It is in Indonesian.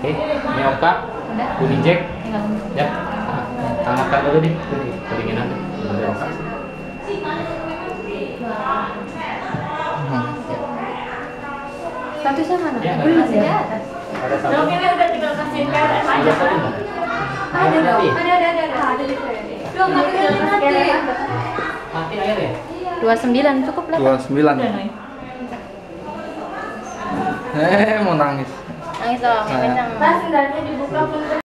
Oke, ini Oka, Udah. Uni Jack, ya. Tangan dulu deh, kedinginan deh. Dari Oka. Statusnya mana? Ya, Belum masih di atas. Dok ini udah tinggal kasih PRM aja Ada dong. Ada ada ada ada. Di Dok, bisa kasih mati. Air ya? 29 cukup lah. dua sembilan Udah, Noy. eh mau nangis Nangis dong, Nah. kencang. Tas sendalnya dibuka pun